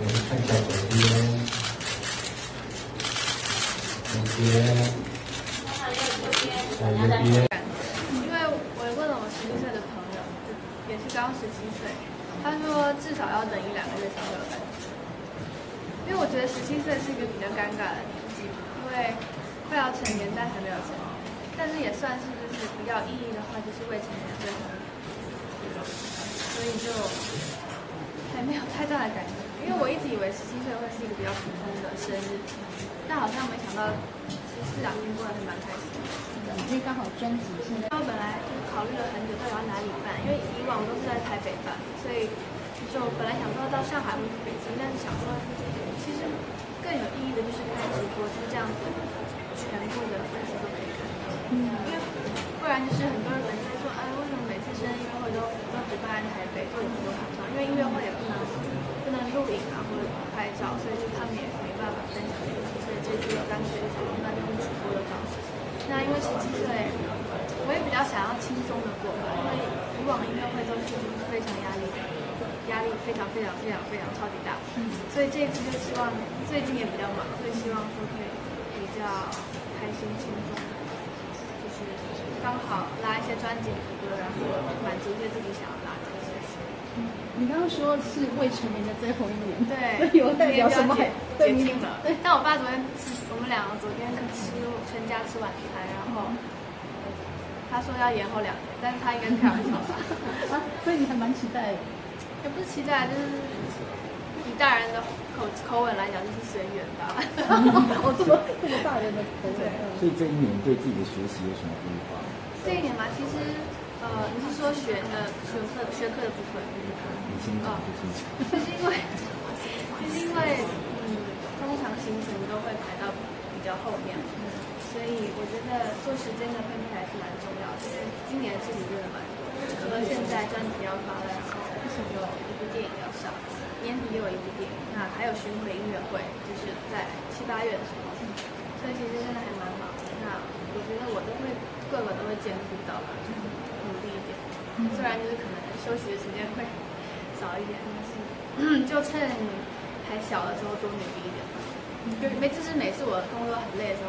因为因为我问了我十七岁的朋友也是刚十七岁他说至少要等一两个月才会有感觉因为我觉得十七岁是一个比较尴尬的年纪因为快要成年但还没有成年但是也算是就是比较意义的话就是未成年所以就还没有太大的感觉。因为我一直以为十七岁会是一个比较普通的生日，但好像没想到，其实这两天过得还蛮开心的。因为刚好专辑现在我本来就考虑了很久，到底要哪里办，因为以往都是在台北办，所以就本来想说到上海或者北京，但是想说其实更有意义的就是开直播，就是这样子，全部的粉丝都可以看到。因为不然就是很多人在说，哎，为什么每次生日音乐会都都只办在台北，做很多场因为音乐会也不能不能录影啊或者拍照，所以就他们也没办法分享，所以这次就干脆就想那就用直播的方式。那因为十七岁，我也比较想要轻松的过吧，因为以往音乐会都是非常压力的，压力非常非常非常非常超级大，所以这次就希望最近也比较忙，所以希望说可以比较开心轻松，就是刚好拉一些专辑的歌，然后满足一些自己想要拉的。你刚刚说是未成年的最后一年，对，所以有代表什么？接近了。对，但我爸昨天吃，我们两个昨天吃全家吃晚餐，然后他说要延后两年，但是他应该是开玩笑吧？啊，所以你还蛮期待的。也不是期待，就是以大人的口口吻来讲，就是随缘吧。我，这么这么大人的口吻。所以这一年对自己的学习有什么规划？这一年嘛，其实呃，你是说学的学科学科的部分？你先讲，就是因为，就是因为嗯，通常行程都会排到比较后面，所以我觉得做时间的分配还是蛮重要的。今年事情真的蛮多，除了现在专辑要发了，然后有一部电影要上，年底又有一部电影，那还有巡回音乐会，就是在七八月的时候，所以其实真的还蛮忙的。那我觉得我都会各个都会兼顾到吧，就是努力一点。虽然就是可能休息的时间会少一点，但是就趁还小的时候多努力一点吧。就每次是每次我工作很累的时候。